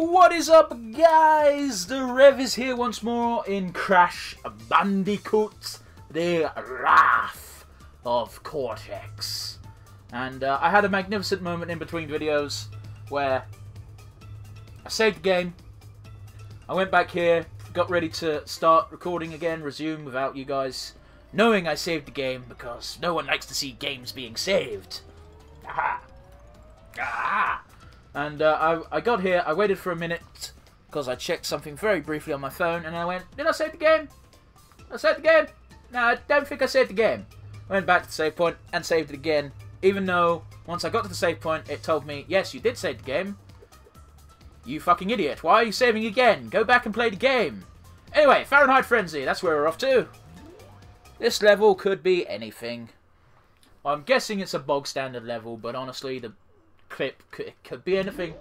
What is up, guys? The Rev is here once more in Crash Bandicoot, the Wrath of Cortex. And uh, I had a magnificent moment in between videos where I saved the game, I went back here, got ready to start recording again, resume without you guys knowing I saved the game because no one likes to see games being saved. Aha! Aha! And uh, I, I got here, I waited for a minute because I checked something very briefly on my phone and I went, Did I save the game? I saved the game? No, I don't think I saved the game. Went back to the save point and saved it again, even though once I got to the save point, it told me, Yes, you did save the game. You fucking idiot. Why are you saving again? Go back and play the game. Anyway, Fahrenheit Frenzy, that's where we're off to. This level could be anything. I'm guessing it's a bog standard level, but honestly, the clip could, could be anything.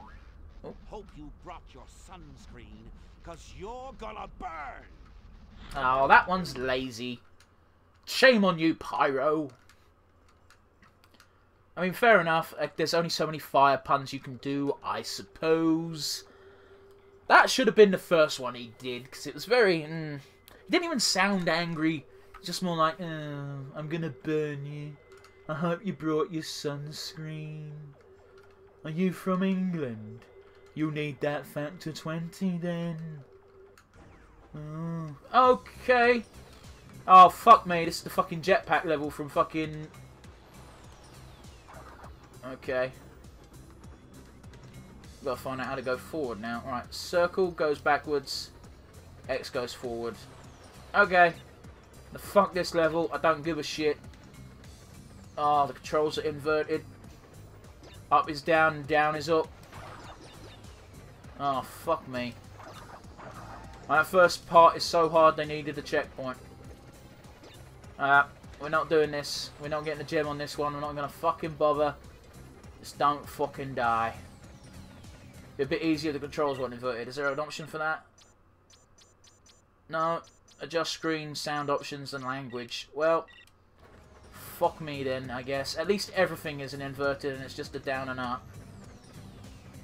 Oh. Hope you brought your sunscreen, cause you're gonna burn. Oh, that one's lazy. Shame on you, Pyro. I mean, fair enough. Like, there's only so many fire puns you can do, I suppose. That should have been the first one he did, because it was very... Mm, he didn't even sound angry. Just more like, oh, I'm gonna burn you. I hope you brought your sunscreen. Are you from England? You'll need that factor 20 then. Oh, okay. Oh, fuck me. This is the fucking jetpack level from fucking... Okay. Gotta find out how to go forward now. Alright, circle goes backwards. X goes forward. Okay. The fuck this level. I don't give a shit. Oh, the controls are inverted. Up is down down is up. Oh, fuck me. That first part is so hard they needed a checkpoint. Uh, we're not doing this. We're not getting the gem on this one. We're not going to fucking bother. Just don't fucking die. Be a bit easier the controls weren't inverted. Is there an option for that? No. Adjust screen, sound options, and language. Well, fuck me then, I guess. At least everything isn't inverted and it's just a down and up.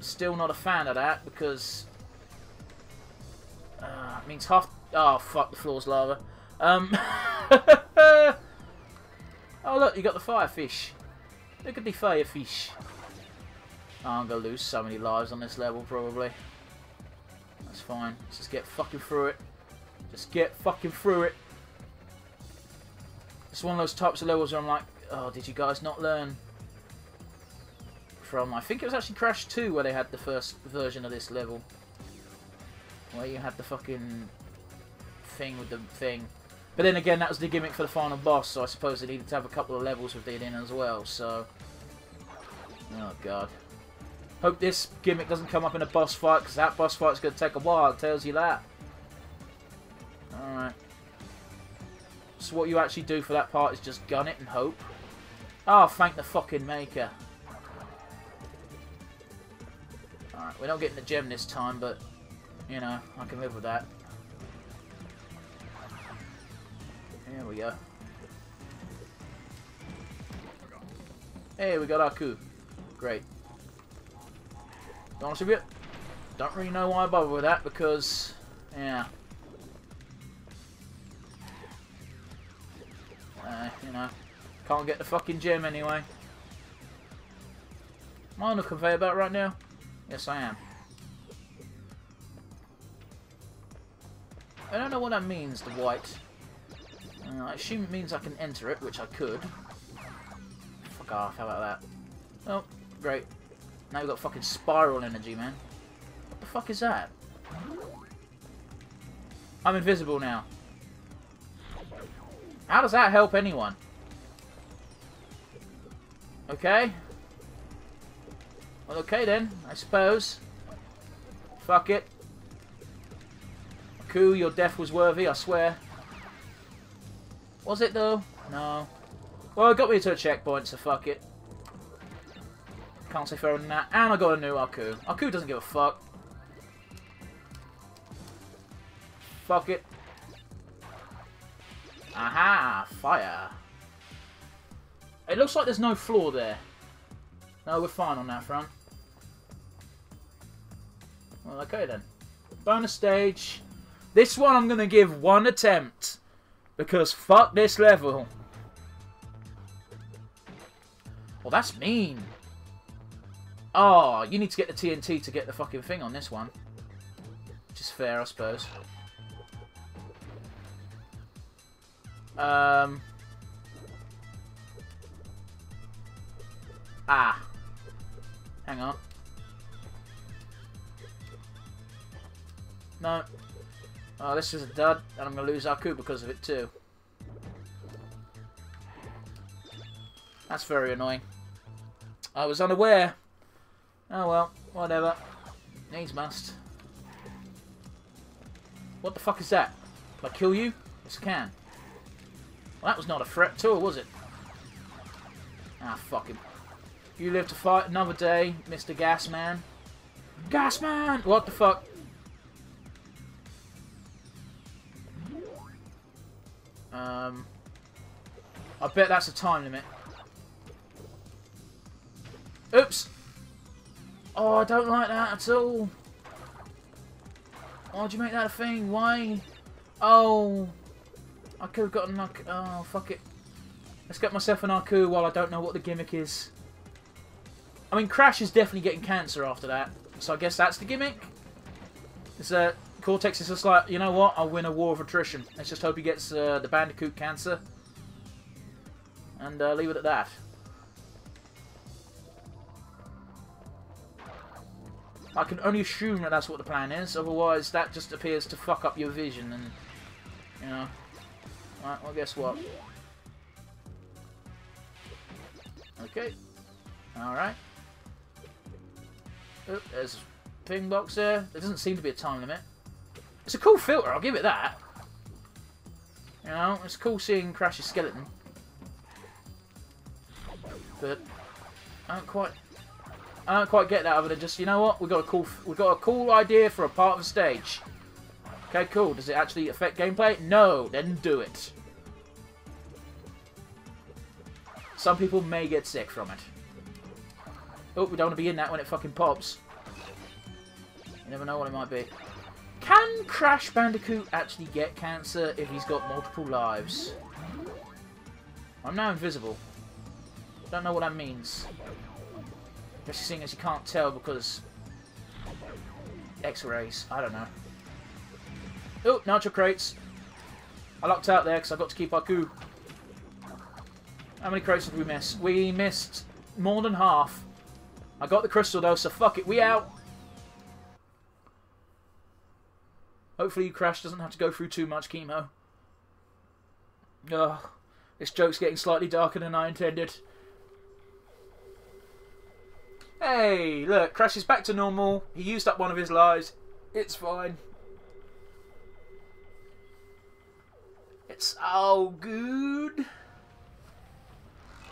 Still not a fan of that because... Uh, it means half... Oh, fuck, the floor's lava. Um... oh, look, you got the firefish. Look at the firefish. Oh, I'm going to lose so many lives on this level, probably. That's fine. Let's just get fucking through it. Just get fucking through it. It's one of those types of levels where I'm like, oh, did you guys not learn from, I think it was actually Crash 2 where they had the first version of this level. Where you had the fucking thing with the thing. But then again, that was the gimmick for the final boss, so I suppose they needed to have a couple of levels with it in as well, so... Oh, God. Hope this gimmick doesn't come up in a boss fight, because that boss fight's going to take a while, it tells you that. So what you actually do for that part is just gun it and hope. Oh, thank the fucking maker. Alright, we're not getting the gem this time, but, you know, I can live with that. Here we go. Hey, we got our Aku. Great. With you, don't really know why I bother with that, because, yeah, you know, can't get the fucking gem anyway. Am I on a conveyor belt right now? Yes, I am. I don't know what that means, the white. Uh, I assume it means I can enter it, which I could. Fuck off, how about that? Oh, great. Now we've got fucking spiral energy, man. What the fuck is that? I'm invisible now. How does that help anyone? Okay. Well, okay then, I suppose. Fuck it. Cool, your death was worthy, I swear. Was it though? No. Well, it got me to a checkpoint, so fuck it. Can't say further than that. And I got a new Aku. Aku doesn't give a fuck. Fuck it. Aha! Fire! It looks like there's no floor there. No, we're fine on that front. Well, okay then. Bonus stage. This one I'm going to give one attempt. Because fuck this level. Well, that's mean. Oh, you need to get the TNT to get the fucking thing on this one. Which is fair, I suppose. Um... Ah. Hang on. No. Oh, this is a dud, and I'm going to lose our Aku because of it too. That's very annoying. I was unaware. Oh well, whatever. Needs must. What the fuck is that? Can I kill you? Yes, I can. Well, that was not a threat at all, was it? Ah, fuck him. You live to fight another day, Mr. Gasman. Gasman! What the fuck? Um, I bet that's a time limit. Oops! Oh, I don't like that at all. Why'd you make that a thing? Why? Oh, I could have gotten like, oh, fuck it. Let's get myself an Aku while I don't know what the gimmick is. I mean, Crash is definitely getting cancer after that, so I guess that's the gimmick. It's uh, Cortex is just like, you know what? I'll win a war of attrition. Let's just hope he gets uh, the Bandicoot cancer, and uh, leave it at that. I can only assume that that's what the plan is. Otherwise, that just appears to fuck up your vision, and you know. Right, well, guess what? Okay. Alright. Oh, there's a ping box there. There doesn't seem to be a time limit. It's a cool filter, I'll give it that. You know, it's cool seeing Crash's skeleton. But I don't quite I don't quite get that other than just, you know what, we got a cool we got a cool idea for a part of the stage. Okay, cool. Does it actually affect gameplay? No, then do it. Some people may get sick from it. Oh, we don't want to be in that when it fucking pops. You never know what it might be. Can Crash Bandicoot actually get cancer if he's got multiple lives? I'm now invisible. Don't know what that means. Just seeing as you can't tell because X-rays. I don't know. Oh, nacho crates. I locked out there because I got to keep our Aku. How many crates did we miss? We missed more than half. I got the crystal though, so fuck it. We out. Hopefully Crash doesn't have to go through too much chemo. Ugh. This joke's getting slightly darker than I intended. Hey, look, Crash is back to normal. He used up one of his lives. It's fine. It's all good.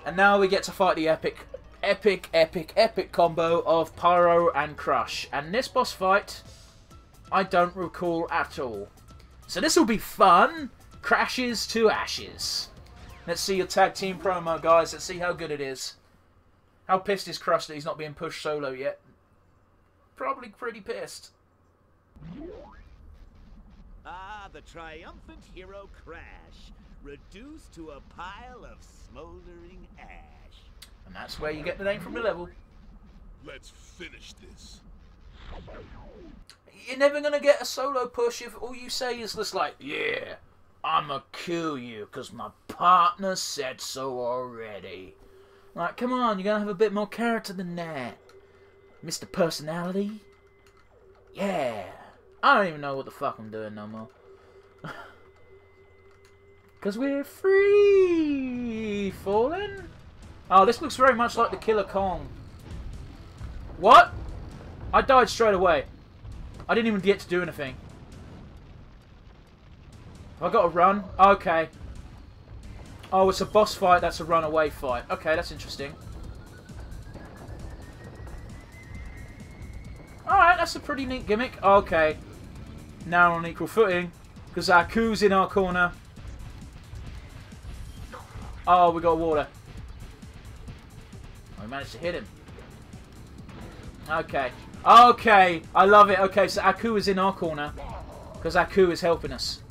And now we get to fight the epic, epic, epic, epic combo of Pyro and Crush. And this boss fight, I don't recall at all. So this will be fun. Crashes to ashes. Let's see your tag team promo, guys. Let's see how good it is. How pissed is Crush that he's not being pushed solo yet? Probably pretty pissed. Ah, the triumphant hero Crash, reduced to a pile of smoldering ash. And that's where you get the name from the level. Let's finish this. You're never going to get a solo push if all you say is just like, yeah, I'ma kill you because my partner said so already. Like, come on, you're going to have a bit more character than that. Mr. Personality? Yeah. I don't even know what the fuck I'm doing no more. Because we're free falling. Oh, this looks very much like the Koala Kong. What? I died straight away. I didn't even get to do anything. I got to run? Okay. Oh, it's a boss fight, that's a runaway fight. Okay, that's interesting. Alright, that's a pretty neat gimmick. Okay. Now on equal footing. Because Aku's in our corner. Oh, we got water. I managed to hit him. Okay. Okay. I love it. Okay, so Aku is in our corner. Because Aku is helping us.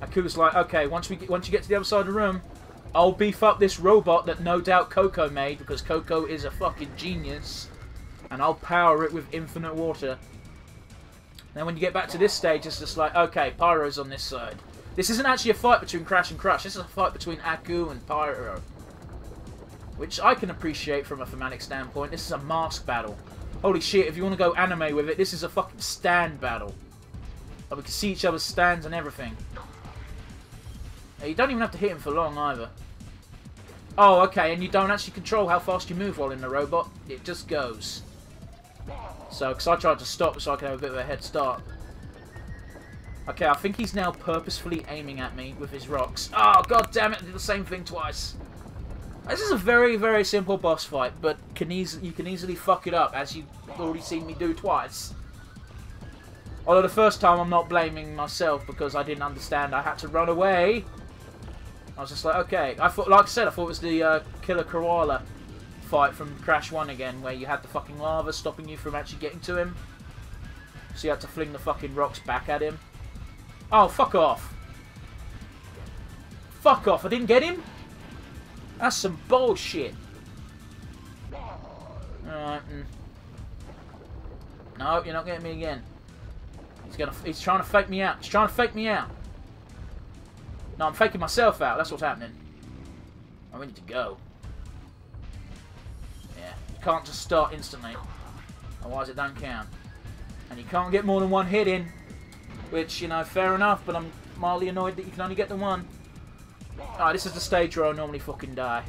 Aku's like, okay, once we get, once you get to the other side of the room, I'll beef up this robot that no doubt Coco made because Coco is a fucking genius. And I'll power it with infinite water. Then when you get back to this stage, it's just like, okay, Pyro's on this side. This isn't actually a fight between Crash and Crush. This is a fight between Aku and Pyro. Which I can appreciate from a thematic standpoint. This is a mask battle. Holy shit, if you want to go anime with it, this is a fucking stand battle. Like we can see each other's stands and everything. You don't even have to hit him for long either. Oh, okay, and you don't actually control how fast you move while in the robot. It just goes. So, because I tried to stop so I could have a bit of a head start. Okay, I think he's now purposefully aiming at me with his rocks. Oh, god damn it, I did the same thing twice. This is a very, very simple boss fight, but can you can easily fuck it up, as you've already seen me do twice. Although the first time I'm not blaming myself because I didn't understand I had to run away. I was just like, okay. I thought, like I said, I thought it was the uh, Killer Koala fight from Crash 1 again, where you had the fucking lava stopping you from actually getting to him. So you had to fling the fucking rocks back at him. Oh, fuck off. Fuck off, I didn't get him? That's some bullshit. Alright. Mm. No, you're not getting me again. He's gonna. He's trying to fake me out. He's trying to fake me out. No, I'm faking myself out. That's what's happening. I need to go. Can't just start instantly. Otherwise it don't count. And you can't get more than one hit in. Which, you know, fair enough, but I'm mildly annoyed that you can only get the one. Alright, this is the stage where I normally fucking die.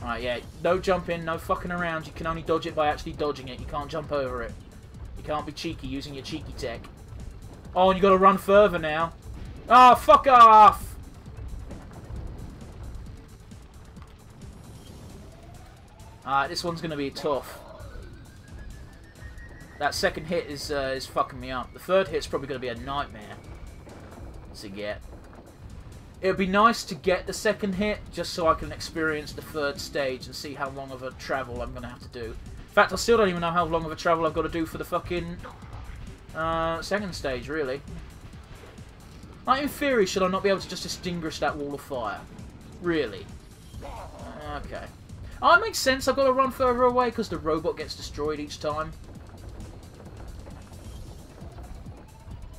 Alright, yeah, no jumping, no fucking around. You can only dodge it by actually dodging it. You can't jump over it. You can't be cheeky using your cheeky tech. Oh, and you got to run further now. Oh, fuck off! Alright, this one's going to be tough. That second hit is uh, is fucking me up. The third hit's probably going to be a nightmare to get. It would be nice to get the second hit, just so I can experience the third stage and see how long of a travel I'm going to have to do. In fact, I still don't even know how long of a travel I've got to do for the fucking uh, second stage, really. Like, in theory, should I not be able to just extinguish that wall of fire? Really? Okay. Oh, it makes sense. I've got to run further away because the robot gets destroyed each time.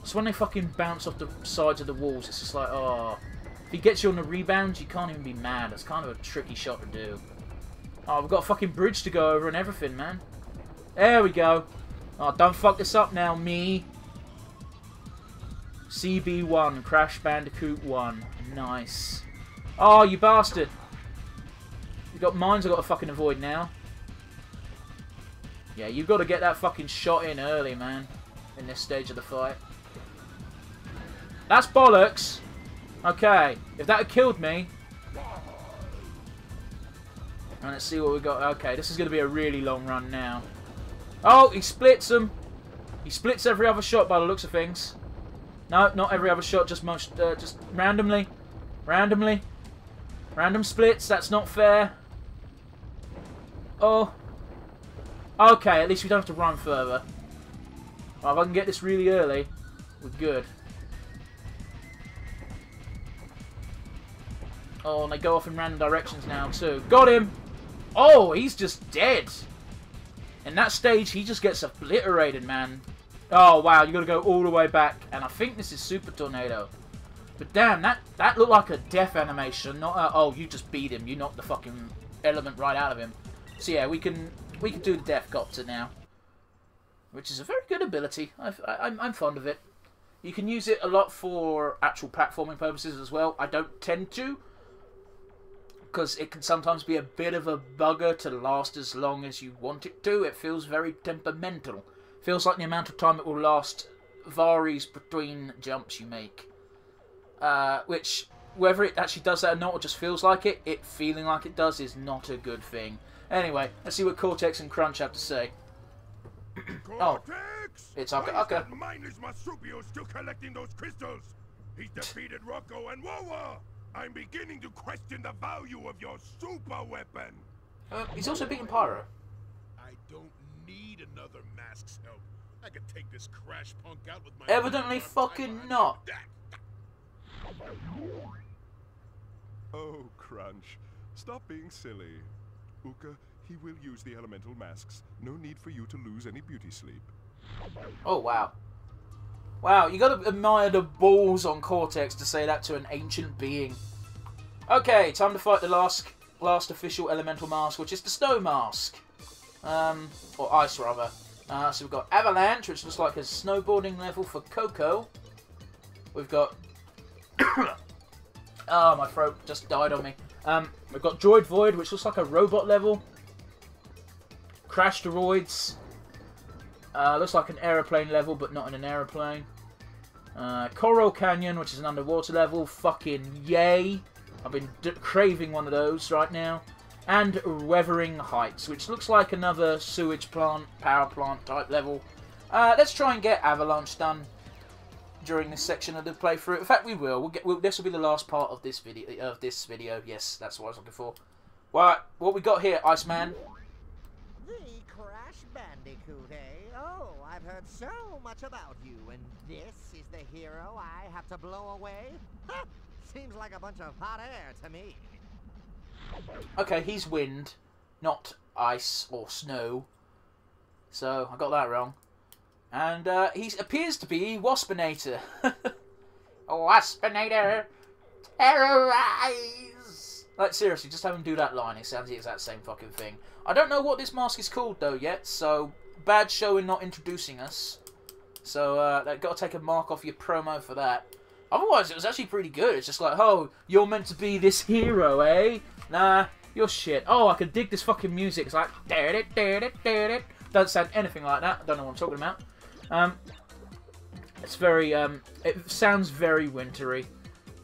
So when they fucking bounce off the sides of the walls, it's just like, oh... If he gets you on the rebounds, you can't even be mad. That's kind of a tricky shot to do. Oh, we've got a fucking bridge to go over and everything, man. There we go. Oh, don't fuck this up now, me. CB1, Crash Bandicoot 1. Nice. Oh, you bastard. You got mines I've got to fucking avoid now. Yeah, you've got to get that fucking shot in early, man. In this stage of the fight. That's bollocks. Okay, if that had killed me... And let's see what we got. Okay, this is going to be a really long run now. Oh, he splits them. He splits every other shot by the looks of things. No, not every other shot, just most, uh, just randomly. Randomly. Random splits, that's not fair. Oh. Okay, at least we don't have to run further. Well, if I can get this really early, we're good. Oh, and they go off in random directions now too. Got him! Oh, he's just dead. In that stage, he just gets obliterated, man. Oh, wow, you got to go all the way back. And I think this is Super Tornado. But damn, that, that looked like a death animation. Not a, oh, you just beat him. You knocked the fucking element right out of him. So yeah, we can we can do the Death Copter now. Which is a very good ability. i I'm, I'm fond of it. You can use it a lot for actual platforming purposes as well. I don't tend to because it can sometimes be a bit of a bugger to last as long as you want it to. It feels very temperamental. Feels like the amount of time it will last varies between jumps you make. Uh, which, whether it actually does that or not, or just feels like it, it feeling like it does is not a good thing. Anyway, let's see what Cortex and Crunch have to say. oh, it's Uka Uka. mindless Marsupial still collecting those crystals? He's defeated Rocco and Wawa! I'm beginning to question the value of your super weapon. Uh, he's also beating Pyro. I don't need another mask's help. I could take this crash punk out with my Evidently fucking not. Oh, Crunch. Stop being silly. Uka, he will use the elemental masks. No need for you to lose any beauty sleep. Oh, wow. Wow, you gotta admire the balls on Cortex to say that to an ancient being. Okay, time to fight the last last official elemental mask, which is the snow mask. Um, or ice, rather. Uh, so we've got Avalanche, which looks like a snowboarding level for Coco. We've got... oh, my throat just died on me. Um, we've got Droid Void, which looks like a robot level. Crash Droids. Uh, looks like an aeroplane level, but not in an aeroplane. Uh, Coral Canyon, which is an underwater level. Fucking yay. I've been craving one of those right now. And Weathering Heights, which looks like another sewage plant, power plant type level. Uh, let's try and get Avalanche done during this section of the playthrough. In fact, we will. We'll get. We'll, this will be the last part of this video. Of this video, yes, that's what I was looking for. Well, what we got here, Iceman? The Crash Bandicoot, eh? Oh, I've heard so much about you, and this is the hero I have to blow away? Ha! Seems like a bunch of hot air to me. Okay, he's wind, not ice or snow. So, I got that wrong. And uh, he appears to be Waspinator. Waspinator, terrorize! Like, seriously, just have him do that line. It sounds the exact same fucking thing. I don't know what this mask is called, though, yet, so bad show in not introducing us. So, uh, they've got to take a mark off your promo for that. Otherwise, it was actually pretty good. It's just like, oh, you're meant to be this hero, eh? Nah, you're shit. Oh, I can dig this fucking music. It's like, doesn't sound anything like that. I don't know what I'm talking about. Um, it's very, um, it sounds very wintry.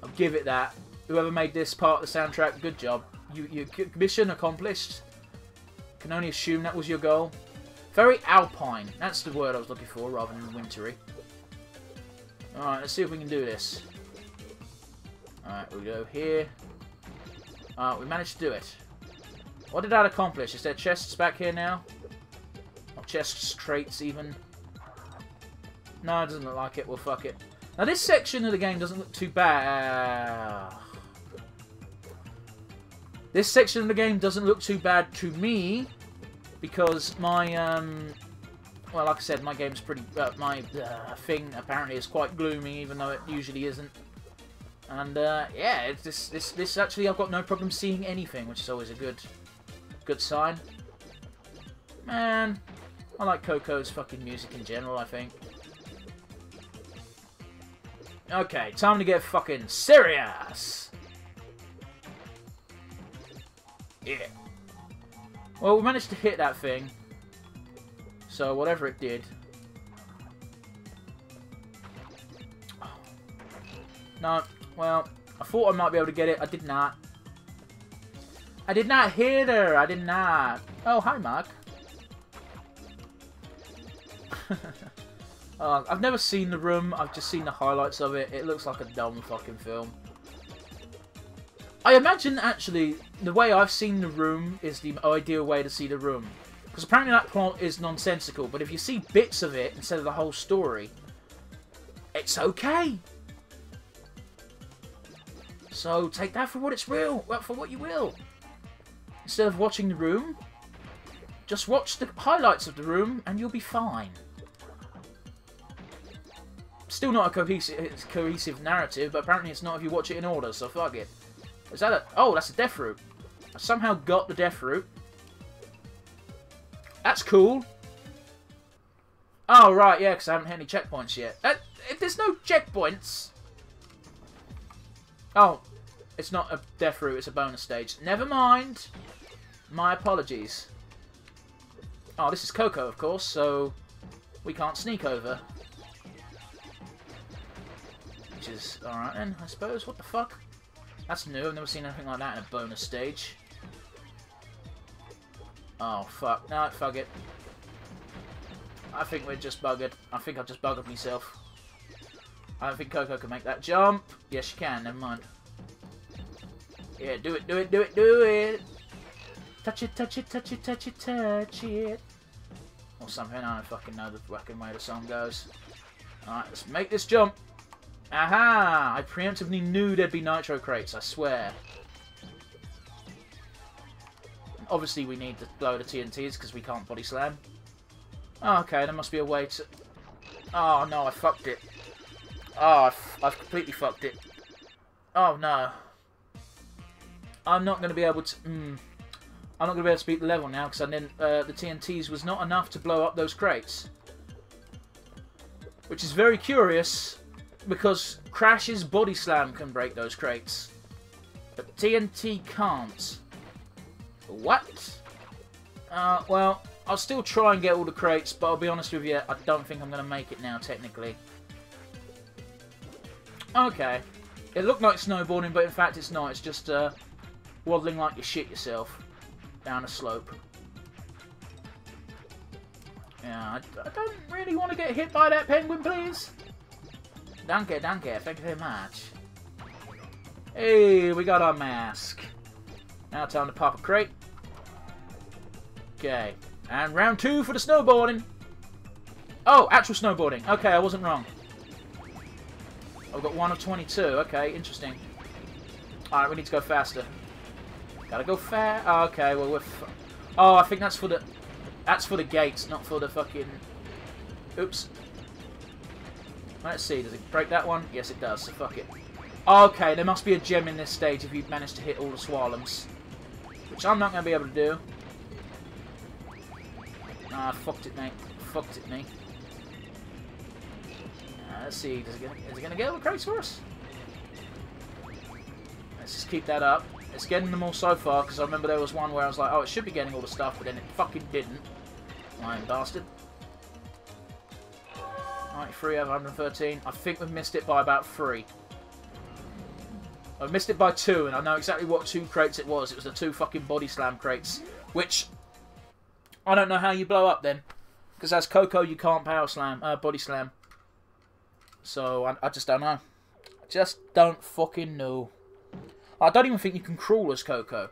I'll give it that. Whoever made this part of the soundtrack, good job. You, you mission accomplished. Can only assume that was your goal. Very alpine. That's the word I was looking for, rather than wintry. Alright, let's see if we can do this. Alright, we go here. Alright, we managed to do it. What did that accomplish? Is there chests back here now? Or chests, crates even? No, it doesn't look like it. Well, fuck it. Now, this section of the game doesn't look too bad. This section of the game doesn't look too bad to me because my um, well, like I said, my game's pretty... Uh, my uh, thing apparently is quite gloomy, even though it usually isn't. And, uh, yeah, it's this, this, this actually, I've got no problem seeing anything, which is always a good, good sign. Man, I like Coco's fucking music in general, I think. Okay, time to get fucking serious! Yeah. Well, we managed to hit that thing. So whatever it did. No, well, I thought I might be able to get it. I did not. I did not hit her. I did not. Oh, hi, Mark. uh, I've never seen the room. I've just seen the highlights of it. It looks like a dumb fucking film. I imagine, actually, the way I've seen the room is the ideal way to see the room. Because apparently that plot is nonsensical, but if you see bits of it instead of the whole story, it's okay. So take that for what it's real, for what you will. Instead of watching the room, just watch the highlights of the room and you'll be fine. Still not a cohesive, cohesive narrative, but apparently it's not if you watch it in order, so fuck it. Is that a... Oh, that's a death route. I somehow got the death route. That's cool. Oh, right, yeah, because I haven't hit any checkpoints yet. Uh, if there's no checkpoints... Oh, it's not a death route, it's a bonus stage. Never mind. My apologies. Oh, this is Coco, of course, so we can't sneak over. Which is alright then, I suppose. What the fuck? That's new, I've never seen anything like that in a bonus stage. Oh, fuck. No, fuck it. I think we're just buggered. I think I've just buggered myself. I don't think Coco can make that jump. Yes, she can. Never mind. Yeah, do it, do it, do it, do it. Touch it, touch it, touch it, touch it, touch it. or something. I don't fucking know the fucking way the song goes. Alright, let's make this jump. Aha! I preemptively knew there'd be nitro crates, I swear. Obviously we need to blow the TNTs because we can't body slam. Oh, okay, there must be a way to... Oh no, I fucked it. Oh, I've, I've completely fucked it. Oh no. I'm not going to be able to... Mm, I'm not going to be able to beat the level now because then uh, the TNTs was not enough to blow up those crates. Which is very curious because Crash's body slam can break those crates. But TNT can't. What? Uh, well, I'll still try and get all the crates, but I'll be honest with you, I don't think I'm going to make it now, technically. Okay. It looked like snowboarding, but in fact it's not. It's just uh, waddling like you shit yourself down a slope. Yeah, I, I don't really want to get hit by that penguin, please. Danke, danke. Thank you very much. Hey, we got our mask. Now time to pop a crate. Okay. And round two for the snowboarding. Oh, actual snowboarding. Okay, I wasn't wrong. I've got one of 22. Okay, interesting. Alright, we need to go faster. Gotta go fast. Oh, okay, well, we're... oh, I think that's for the... That's for the gates, not for the fucking... Oops. Let's see, does it break that one? Yes, it does, so fuck it. Okay, there must be a gem in this stage if you manage to hit all the Swallows. Which I'm not going to be able to do. Ah, fucked it, mate. Fucked it, mate. Uh, let's see, is it going to get all the crates for us? Let's just keep that up. It's getting them all so far, because I remember there was one where I was like, oh, it should be getting all the stuff, but then it fucking didn't. Lying bastard. 93 out of 113. I think we've missed it by about three. I've missed it by two, and I know exactly what two crates it was. It was the two fucking body slam crates, which I don't know how you blow up then, because as Coco you can't power slam, uh, body slam. So I, I just don't know. I Just don't fucking know. I don't even think you can crawl as Coco.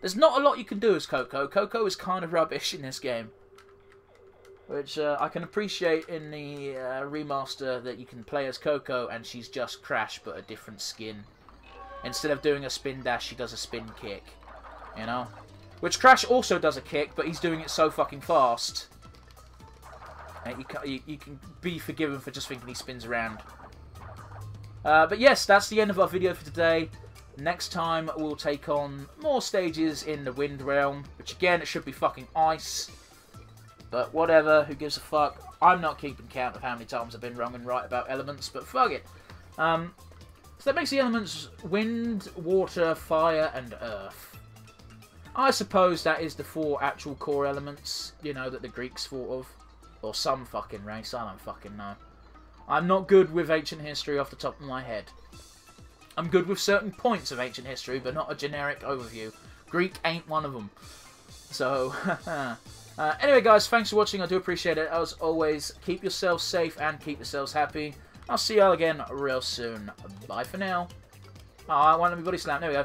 There's not a lot you can do as Coco. Coco is kind of rubbish in this game. Which uh, I can appreciate in the uh, remaster that you can play as Coco and she's just Crash but a different skin. Instead of doing a spin dash, she does a spin kick. You know? Which Crash also does a kick, but he's doing it so fucking fast. You, can, you, you can be forgiven for just thinking he spins around. Uh, but yes, that's the end of our video for today. Next time, we'll take on more stages in the Wind Realm. Which again, it should be fucking ice. But whatever, who gives a fuck? I'm not keeping count of how many times I've been wrong and right about elements, but fuck it. Um, so that makes the elements wind, water, fire, and earth. I suppose that is the four actual core elements, you know, that the Greeks thought of. Or some fucking race, I don't fucking know. I'm not good with ancient history off the top of my head. I'm good with certain points of ancient history, but not a generic overview. Greek ain't one of them. So, Uh, anyway, guys, thanks for watching. I do appreciate it. As always, keep yourselves safe and keep yourselves happy. I'll see y'all again real soon. Bye for now. Oh, I want be slam. There we go.